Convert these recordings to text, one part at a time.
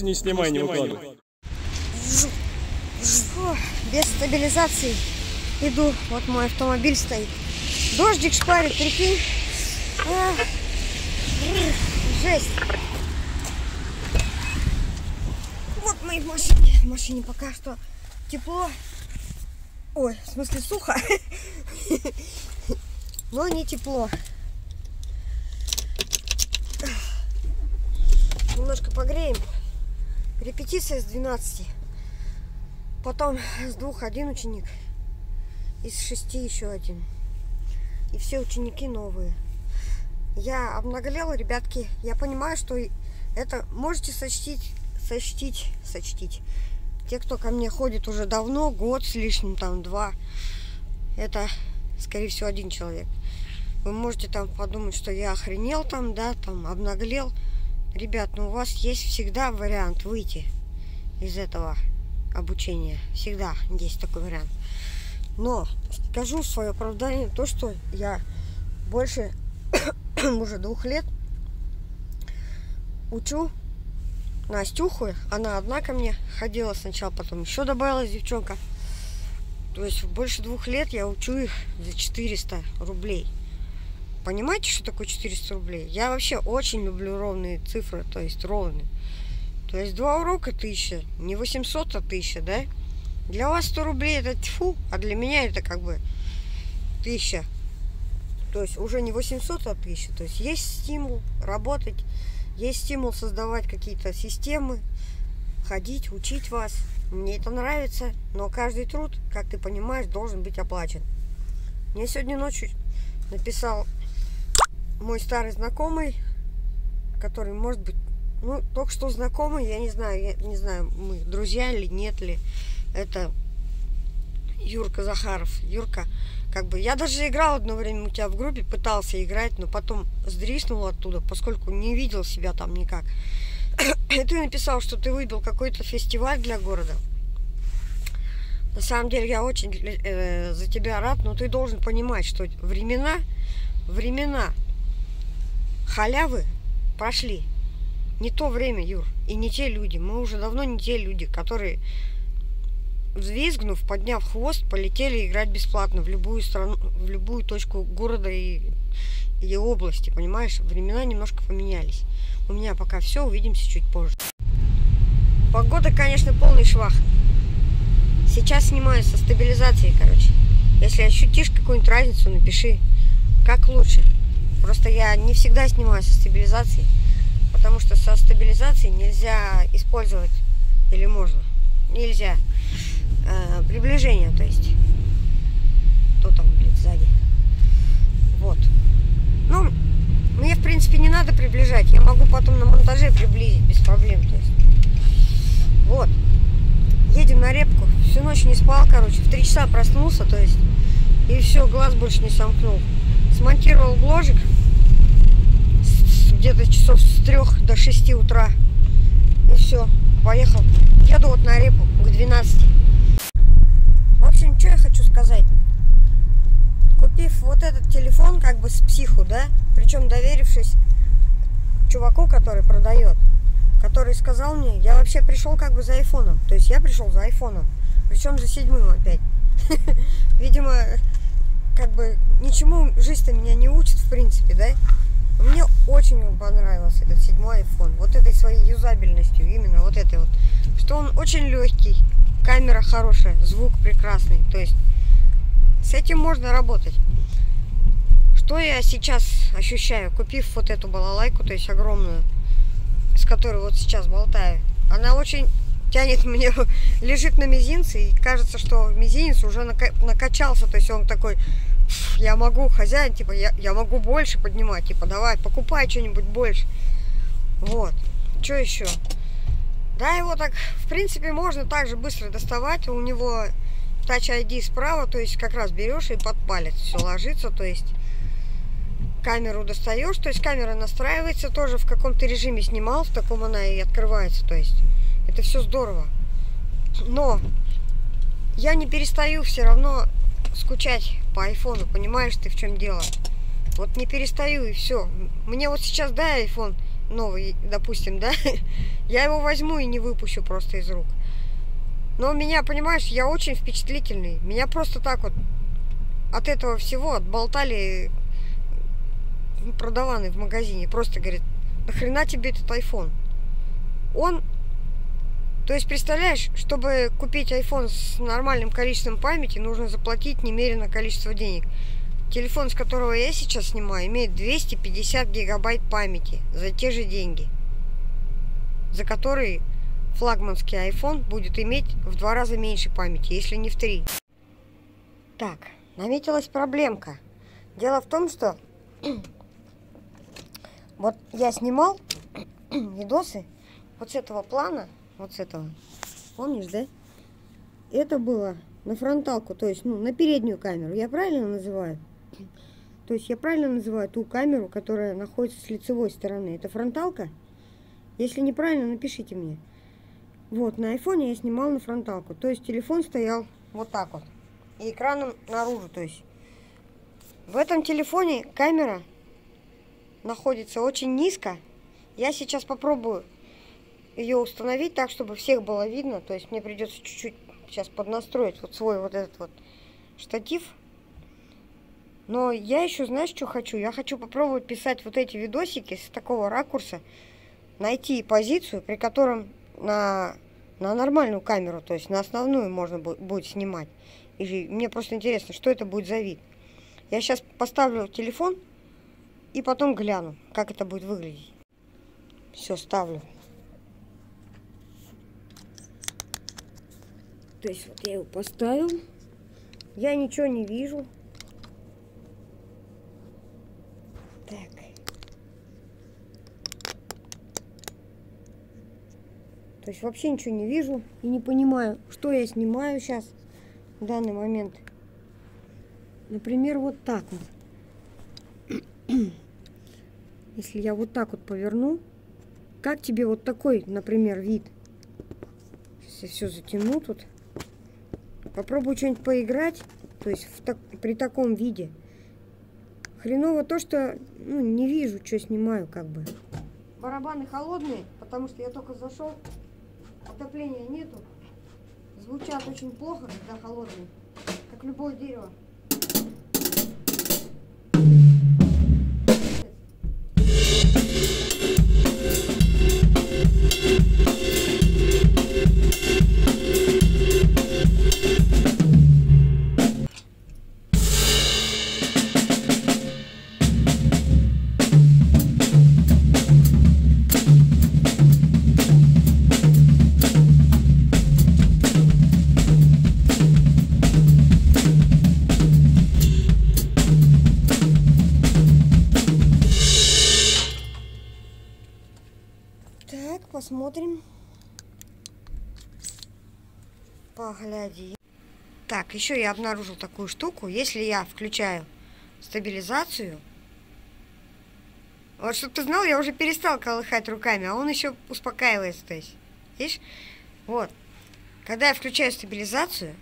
Не снимай, не выкладывай. Фу, без стабилизации иду. Вот мой автомобиль стоит. Дождик шпарит, прикинь. А, жесть. Вот мы в машине. В машине пока что тепло. Ой, в смысле сухо. Но не тепло. Немножко погреем. Репетиция с 12. Потом с двух один ученик. Из шести еще один. И все ученики новые. Я обнаглела, ребятки. Я понимаю, что это можете сочтить, сочтить, сочтить. Те, кто ко мне ходит уже давно, год с лишним, там, два, это, скорее всего, один человек. Вы можете там подумать, что я охренел там, да, там, обнаглел. Ребят, ну у вас есть всегда вариант выйти из этого обучения. Всегда есть такой вариант. Но скажу свое оправдание, то, что я больше уже двух лет учу Настюху. Она одна ко мне ходила сначала, потом еще добавилась девчонка. То есть больше двух лет я учу их за 400 рублей. Понимаете, что такое 400 рублей? Я вообще очень люблю ровные цифры, то есть ровные. То есть два урока 1000, не 800, а 1000, да? Для вас 100 рублей это тьфу, а для меня это как бы 1000. То есть уже не 800, а 1000. То есть есть стимул работать, есть стимул создавать какие-то системы, ходить, учить вас. Мне это нравится, но каждый труд, как ты понимаешь, должен быть оплачен. Мне сегодня ночью написал мой старый знакомый, который, может быть, ну, только что знакомый, я не знаю, я не знаю, мы друзья или нет ли. Это Юрка Захаров. Юрка, как бы, я даже играл одно время у тебя в группе, пытался играть, но потом сдриснул оттуда, поскольку не видел себя там никак. И ты написал, что ты выбил какой-то фестиваль для города. На самом деле я очень э, за тебя рад, но ты должен понимать, что времена, времена халявы прошли. Не то время, Юр, и не те люди. Мы уже давно не те люди, которые, взвизгнув, подняв хвост, полетели играть бесплатно в любую страну, в любую точку города и, и области, понимаешь? Времена немножко поменялись. У меня пока все, увидимся чуть позже. Погода, конечно, полный швах. Сейчас снимаю со стабилизацией, короче. Если ощутишь какую-нибудь разницу, напиши. Как лучше. Просто я не всегда снимаю со стабилизацией, потому что со стабилизацией нельзя использовать, или можно, нельзя, э, приближение, то есть. Кто там, блядь, сзади? Вот. Ну, мне, в принципе, не надо приближать. Я могу потом на монтаже приблизить без проблем. То есть. Вот. Едем на репку. Всю ночь не спал, короче. В три часа проснулся, то есть. И все, глаз больше не сомкнул. Смонтировал бложик где-то часов с трех до 6 утра. И все, поехал. Еду вот на репу к 12. В общем, что я хочу сказать. Купив вот этот телефон как бы с психу, да, причем доверившись чуваку, который продает, который сказал мне, я вообще пришел как бы за айфоном. То есть я пришел за айфоном. Причем за седьмым опять. Видимо, как бы ничему жизнь-то меня не учит, в принципе, да? Мне очень понравился этот седьмой iPhone. Вот этой своей юзабельностью, именно вот этой вот. Что он очень легкий, камера хорошая, звук прекрасный. То есть с этим можно работать. Что я сейчас ощущаю, купив вот эту балалайку, то есть огромную, с которой вот сейчас болтаю. Она очень тянет мне, лежит на мизинце, и кажется, что мизинец уже нака- накачался, то есть он такой, «Пф, я могу, хозяин, типа, я, я могу больше поднимать, типа, давай, покупай что-нибудь больше. Вот. Что еще? Да, его так, в принципе, можно также быстро доставать. У него Touch ID справа, то есть как раз берешь и под палец все ложится, то есть камеру достаешь, то есть камера настраивается тоже в каком-то режиме снимал, в таком она и открывается, то есть это все здорово. Но я не перестаю все равно скучать по айфону, понимаешь ты в чем дело? Вот не перестаю и все. Мне вот сейчас дай iPhone новый, допустим, да, я его возьму и не выпущу просто из рук. Но меня, понимаешь, я очень впечатлительный. Меня просто так вот от этого всего отболтали продаваны в магазине. Просто говорит, нахрена тебе этот iPhone? Он, то есть представляешь, чтобы купить iPhone с нормальным количеством памяти, нужно заплатить немерено количество денег. Телефон, с которого я сейчас снимаю, имеет 250 гигабайт памяти за те же деньги, за которые флагманский iPhone будет иметь в два раза меньше памяти, если не в три. Так, наметилась проблемка. Дело в том, что вот я снимал видосы вот с этого плана, вот с этого, помнишь, да? Это было на фронталку, то есть ну, на переднюю камеру. Я правильно называю? То есть я правильно называю ту камеру, которая находится с лицевой стороны. Это фронталка? Если неправильно, напишите мне. Вот, на айфоне я снимал на фронталку. То есть телефон стоял вот так вот. И экраном наружу, то есть. В этом телефоне камера находится очень низко. Я сейчас попробую ее установить так, чтобы всех было видно. То есть мне придется чуть-чуть сейчас поднастроить вот свой вот этот вот штатив но я еще, знаешь, что хочу? Я хочу попробовать писать вот эти видосики с такого ракурса, найти позицию, при котором на, на нормальную камеру, то есть на основную можно будет снимать. И мне просто интересно, что это будет за вид. Я сейчас поставлю телефон и потом гляну, как это будет выглядеть. Все, ставлю. То есть вот я его поставил. Я ничего не вижу. Так. То есть вообще ничего не вижу и не понимаю, что я снимаю сейчас в данный момент. Например, вот так вот. Если я вот так вот поверну, как тебе вот такой, например, вид? Сейчас я все затяну тут. Попробую что-нибудь поиграть, то есть в так, при таком виде. Хреново то, что ну, не вижу, что снимаю как бы. Барабаны холодные, потому что я только зашел. Отопления нету. Звучат очень плохо, когда холодные. Как любое дерево. Погляди. Так, еще я обнаружил такую штуку. Если я включаю стабилизацию, вот чтобы ты знал, я уже перестал колыхать руками, а он еще успокаивается. То есть, видишь? Вот. Когда я включаю стабилизацию,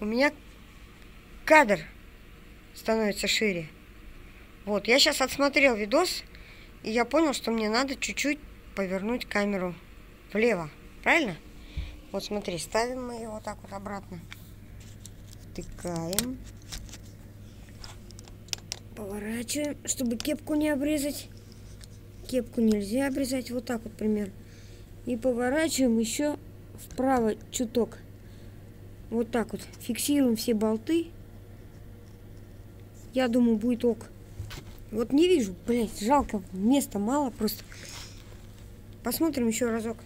у меня кадр становится шире. Вот, я сейчас отсмотрел видос, и я понял, что мне надо чуть-чуть повернуть камеру влево. Правильно? Вот смотри, ставим мы его так вот обратно. Втыкаем. Поворачиваем, чтобы кепку не обрезать. Кепку нельзя обрезать. Вот так вот примерно. И поворачиваем еще вправо чуток. Вот так вот. Фиксируем все болты. Я думаю, будет ок. Вот не вижу, блять, жалко, места мало просто. Посмотрим еще разок.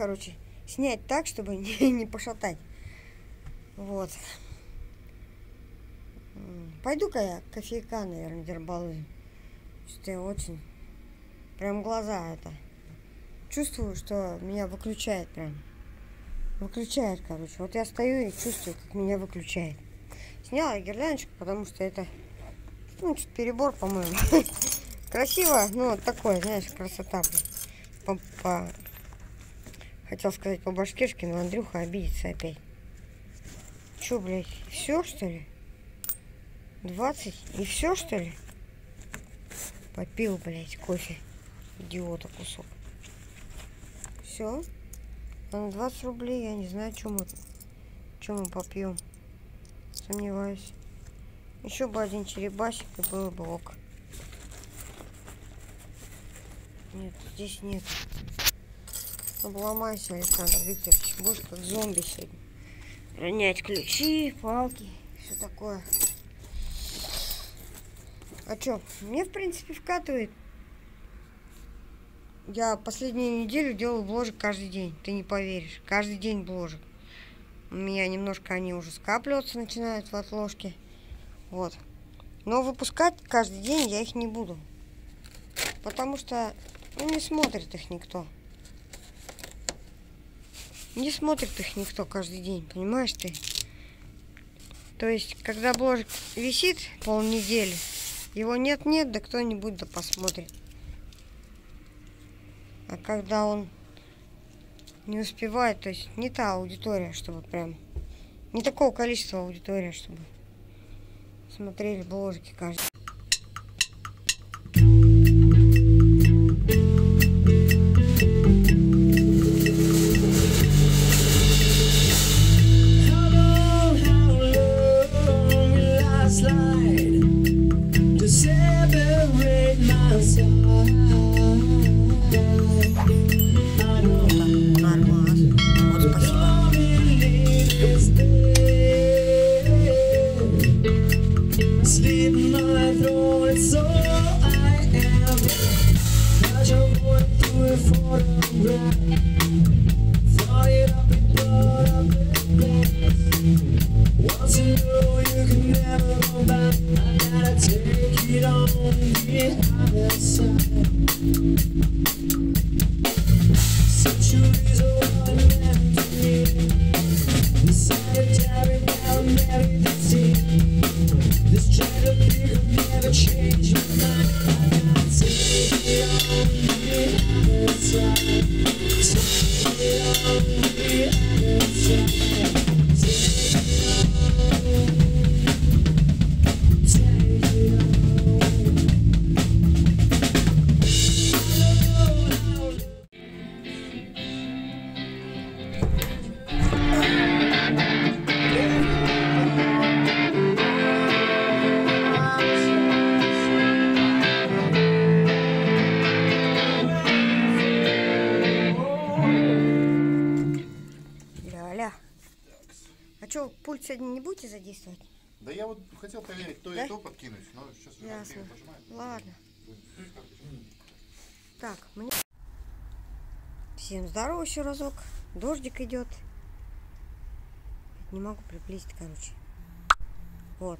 Короче, снять так, чтобы не, не пошатать. Вот. Пойду-ка я кофейка, наверное, дербалую. Что я очень... Прям глаза это. Чувствую, что меня выключает прям. Выключает, короче. Вот я стою и чувствую, как меня выключает. Сняла гирляндочку, потому что это ну, чуть перебор, по-моему. Красиво, ну, такое, знаешь, красота. Хотел сказать по башкирски, но Андрюха обидится опять. Че, блядь, все, что ли? 20 и все, что ли? Попил, блядь, кофе. Идиота кусок. Все. А на 20 рублей я не знаю, чем мы, чем мы попьем. Сомневаюсь. Еще бы один черебасик и было бы ок. Нет, здесь нет. Обломайся, Александр Викторович. Будешь как зомби сегодня. Ронять ключи, палки, все такое. А что, мне в принципе вкатывает. Я последнюю неделю делаю бложек каждый день. Ты не поверишь. Каждый день бложек. У меня немножко они уже скапливаться начинают в отложке. Вот. Но выпускать каждый день я их не буду. Потому что ну, не смотрит их никто. Не смотрит их никто каждый день, понимаешь ты? То есть, когда бложик висит полнедели, его нет-нет, да кто-нибудь да посмотрит. А когда он не успевает, то есть не та аудитория, чтобы прям... Не такого количества аудитории, чтобы смотрели бложки каждый. Что, пульт сегодня не будете задействовать? Да я вот хотел проверить, то да? и то подкинуть, но сейчас уже Ясно. Ладно. Так, мне... Всем здорово еще разок. Дождик идет. Не могу приблизить, короче. Вот.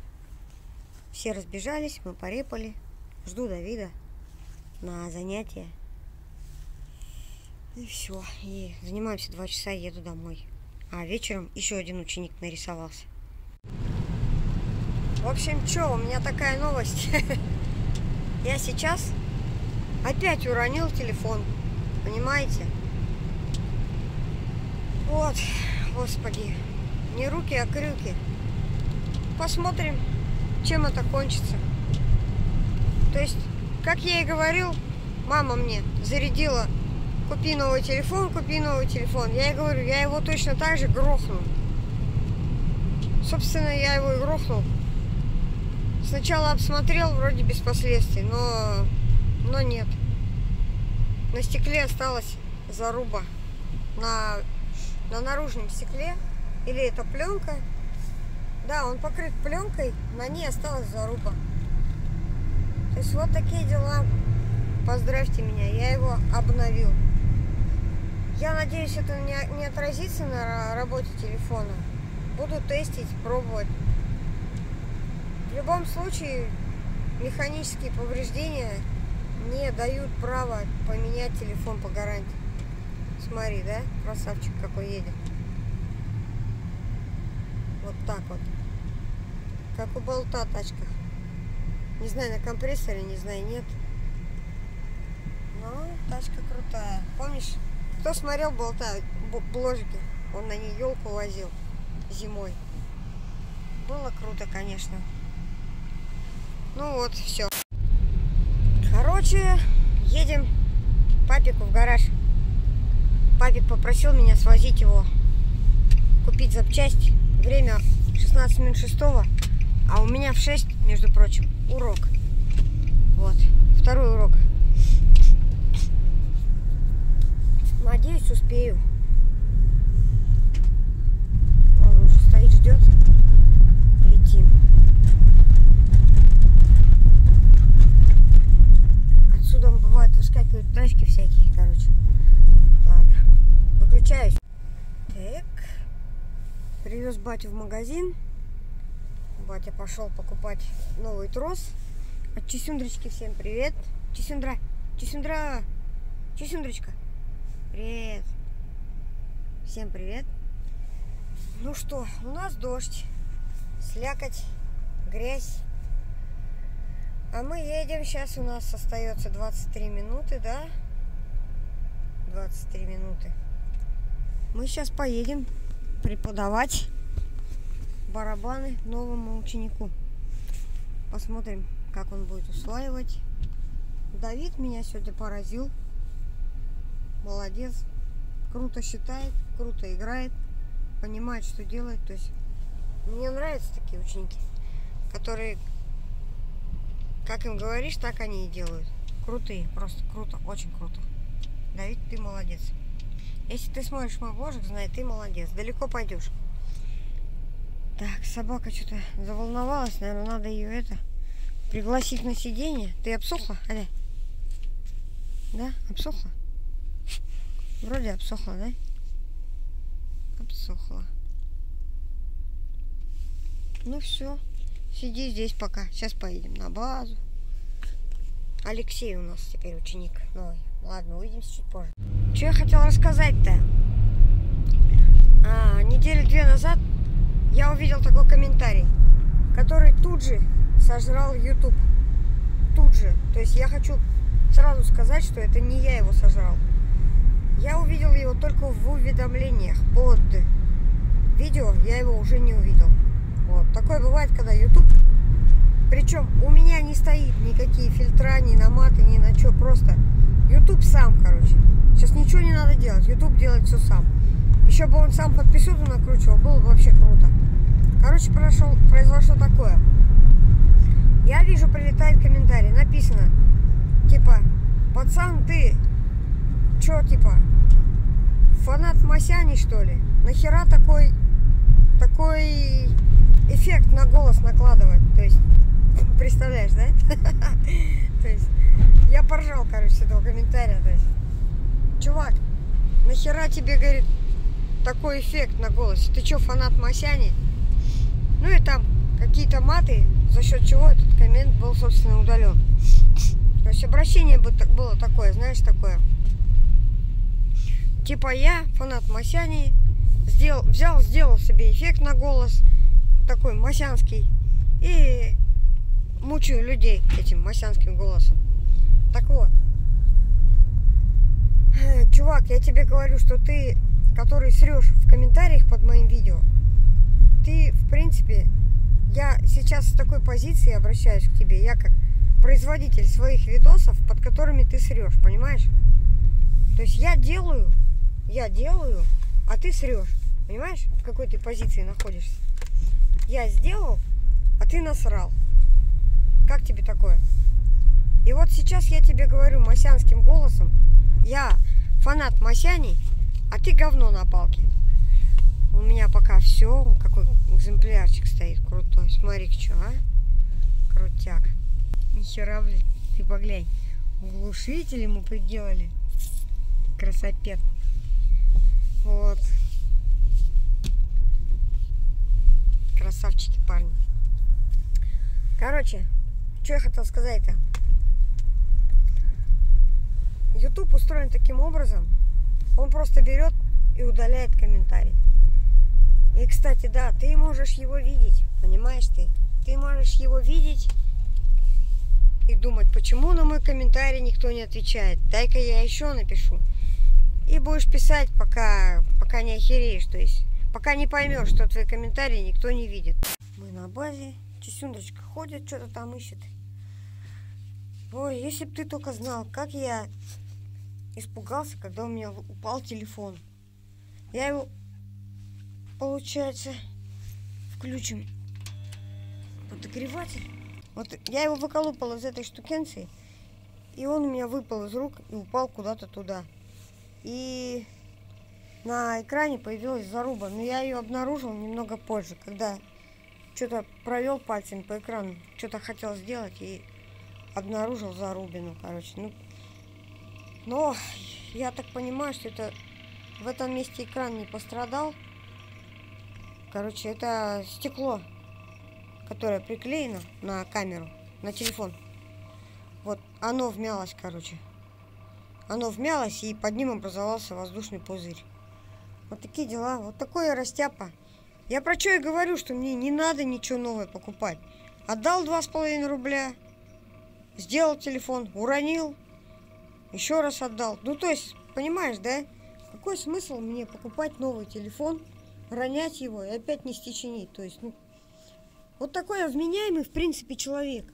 Все разбежались, мы порепали. Жду Давида на занятия. И все. И занимаемся два часа, еду домой. А вечером еще один ученик нарисовался. В общем, что, у меня такая новость. Я сейчас опять уронил телефон. Понимаете? Вот, господи. Не руки, а крюки. Посмотрим, чем это кончится. То есть, как я и говорил, мама мне зарядила купи новый телефон, купи новый телефон. Я ей говорю, я его точно так же грохну. Собственно, я его и грохнул. Сначала обсмотрел, вроде без последствий, но, но нет. На стекле осталась заруба. На, на наружном стекле. Или это пленка. Да, он покрыт пленкой, на ней осталась заруба. То есть вот такие дела. Поздравьте меня, я его обновил. Я надеюсь, это не, не отразится на работе телефона. Буду тестить, пробовать. В любом случае, механические повреждения не дают права поменять телефон по гарантии. Смотри, да? Красавчик какой едет. Вот так вот. Как у болта тачка. Не знаю, на компрессоре, не знаю, нет. Но тачка крутая. Помнишь, кто смотрел болта, бложики? Он на ней елку возил зимой. Было круто, конечно. Ну вот, все. Короче, едем папику в гараж. Папик попросил меня свозить его, купить запчасть. Время 16 минут 6, а у меня в 6, между прочим, урок. Вот, второй урок. Надеюсь, успею. Он уже стоит, ждет. Летим. Отсюда бывают выскакивают тачки всякие, короче. Ладно, выключаюсь. Так. Привез батю в магазин. Батя пошел покупать новый трос. От Чесюндрочки всем привет. Чесюндра, Чесюндра, Чесюндрочка. Привет. Всем привет. Ну что, у нас дождь, слякоть, грязь. А мы едем, сейчас у нас остается 23 минуты, да? 23 минуты. Мы сейчас поедем преподавать барабаны новому ученику. Посмотрим, как он будет усваивать. Давид меня сегодня поразил молодец, круто считает, круто играет, понимает, что делает. То есть мне нравятся такие ученики, которые, как им говоришь, так они и делают. Крутые, просто круто, очень круто. Давид, ты молодец. Если ты смотришь мой божик, знай, ты молодец. Далеко пойдешь. Так, собака что-то заволновалась. Наверное, надо ее это пригласить на сиденье. Ты обсохла, Аля? Да, обсохла? Вроде обсохла, да? Обсохла. Ну все, сиди здесь пока. Сейчас поедем на базу. Алексей у нас теперь ученик новый. Ладно, увидимся чуть позже. Что я хотела рассказать-то? А, недели две назад я увидел такой комментарий, который тут же сожрал YouTube. Тут же. То есть я хочу сразу сказать, что это не я его сожрал. Я увидел его только в уведомлениях под видео, я его уже не увидел. Вот. Такое бывает, когда YouTube... Причем у меня не стоит никакие фильтра, ни на маты, ни на что. Просто YouTube сам, короче. Сейчас ничего не надо делать. YouTube делает все сам. Еще бы он сам подписку накручивал, было бы вообще круто. Короче, прошел, произошло такое. Я вижу, прилетает комментарий. Написано, типа, пацан, ты Чё, типа, фанат Масяни, что ли? Нахера такой, такой эффект на голос накладывать? То есть, представляешь, да? То есть, я поржал, короче, с этого комментария. То есть, чувак, нахера тебе, говорит, такой эффект на голосе? Ты чё, фанат Масяни? Ну и там какие-то маты, за счет чего этот коммент был, собственно, удален. То есть обращение было такое, знаешь, такое. Типа я, фанат Масяни, сделал, взял, сделал себе эффект на голос, такой масянский, и мучаю людей этим масянским голосом. Так вот, чувак, я тебе говорю, что ты, который срешь в комментариях под моим видео, ты, в принципе, я сейчас с такой позиции обращаюсь к тебе, я как производитель своих видосов, под которыми ты срешь, понимаешь? То есть я делаю я делаю, а ты срешь. Понимаешь, в какой ты позиции находишься? Я сделал, а ты насрал. Как тебе такое? И вот сейчас я тебе говорю масянским голосом, я фанат Масяни, а ты говно на палке. У меня пока все, какой экземплярчик стоит крутой. Смотри, что, а? Крутяк. Нихера, блин, ты поглянь. Глушитель ему приделали. Красопет. Вот. Красавчики парни. Короче, что я хотел сказать-то? YouTube устроен таким образом, он просто берет и удаляет комментарий. И, кстати, да, ты можешь его видеть, понимаешь ты? Ты можешь его видеть и думать, почему на мой комментарий никто не отвечает. Дай-ка я еще напишу. И будешь писать, пока, пока не охереешь, то есть пока не поймешь, что твои комментарии никто не видит. Мы на базе, Чесюндочка ходит, что-то там ищет. Ой, если бы ты только знал, как я испугался, когда у меня упал телефон. Я его, получается, включим подогреватель. Вот я его выколупал из этой штукенции, и он у меня выпал из рук и упал куда-то туда. И на экране появилась заруба, но я ее обнаружил немного позже, когда что-то провел пальцем по экрану, что-то хотел сделать и обнаружил зарубину, короче. Ну, но я так понимаю, что это в этом месте экран не пострадал. Короче, это стекло, которое приклеено на камеру, на телефон. Вот, оно вмялось, короче. Оно вмялось, и под ним образовался воздушный пузырь. Вот такие дела. Вот такое растяпа. Я про что и говорю, что мне не надо ничего новое покупать. Отдал два с половиной рубля, сделал телефон, уронил, еще раз отдал. Ну, то есть, понимаешь, да? Какой смысл мне покупать новый телефон, ронять его и опять нести чинить? То есть, ну, вот такой я вменяемый, в принципе, человек.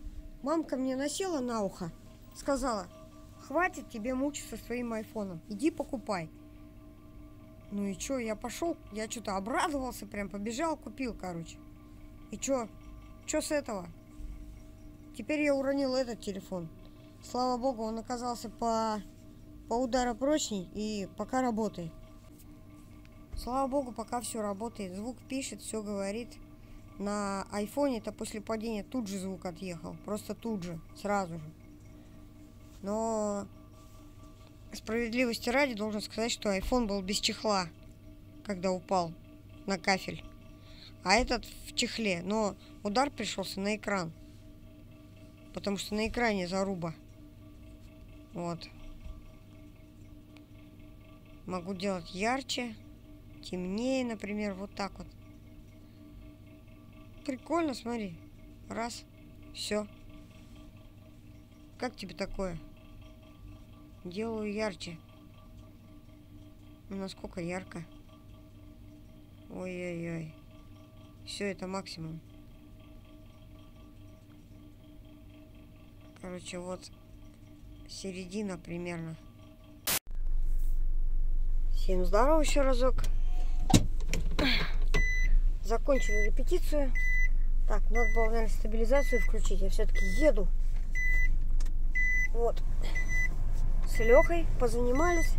Мамка мне насела на ухо, сказала, хватит тебе мучиться своим айфоном, иди покупай. Ну и чё, я пошел, я что-то обрадовался, прям побежал, купил, короче. И чё, чё с этого? Теперь я уронил этот телефон. Слава богу, он оказался по, по ударопрочней и пока работает. Слава богу, пока все работает. Звук пишет, все говорит. На айфоне это после падения тут же звук отъехал. Просто тут же, сразу же. Но справедливости ради должен сказать, что iPhone был без чехла, когда упал на кафель. А этот в чехле. Но удар пришелся на экран. Потому что на экране заруба. Вот. Могу делать ярче, темнее, например, вот так вот. Прикольно, смотри. Раз, все. Как тебе такое? Делаю ярче. Ну, насколько ярко. Ой-ой-ой. Все это максимум. Короче, вот середина примерно. Всем здорово еще разок. Закончили репетицию. Так, надо было, наверное, стабилизацию включить. Я все-таки еду. Вот. С Лехой позанимались.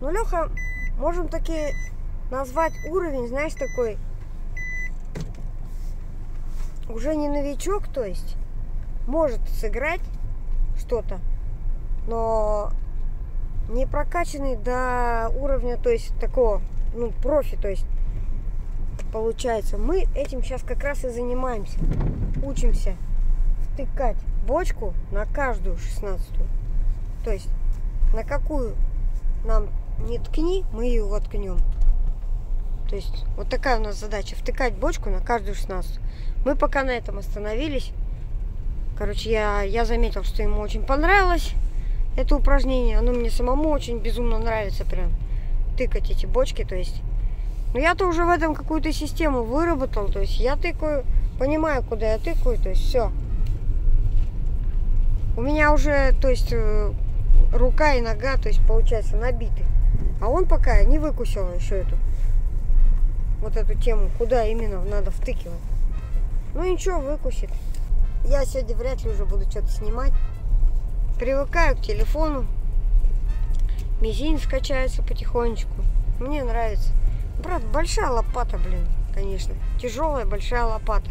Но Леха, можем таки назвать уровень, знаешь, такой уже не новичок, то есть может сыграть что-то, но не прокачанный до уровня, то есть такого, ну, профи, то есть получается. Мы этим сейчас как раз и занимаемся. Учимся втыкать бочку на каждую шестнадцатую. То есть на какую нам не ткни, мы ее воткнем. То есть вот такая у нас задача, втыкать бочку на каждую шестнадцатую. Мы пока на этом остановились. Короче, я, я заметил, что ему очень понравилось это упражнение. Оно мне самому очень безумно нравится прям тыкать эти бочки. То есть, ну я-то уже в этом какую-то систему выработал. То есть я тыкаю, понимаю, куда я тыкаю. То есть все. У меня уже, то есть э, рука и нога, то есть получается набиты. А он пока не выкусил еще эту вот эту тему, куда именно надо втыкивать. Ну ничего, выкусит. Я сегодня вряд ли уже буду что-то снимать. Привыкаю к телефону. Мизинец качается потихонечку. Мне нравится. Брат, большая лопата, блин, конечно. Тяжелая большая лопата.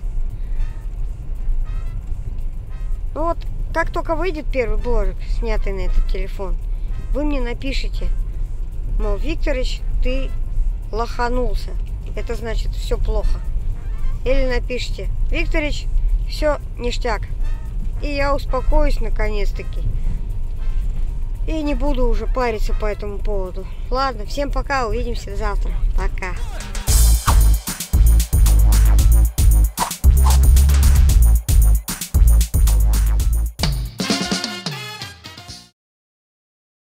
Ну вот, как только выйдет первый бложек, снятый на этот телефон, вы мне напишите, мол, Викторович, ты лоханулся. Это значит все плохо. Или напишите, Викторич, все ништяк. И я успокоюсь наконец-таки. И не буду уже париться по этому поводу. Ладно, всем пока, увидимся завтра. Пока.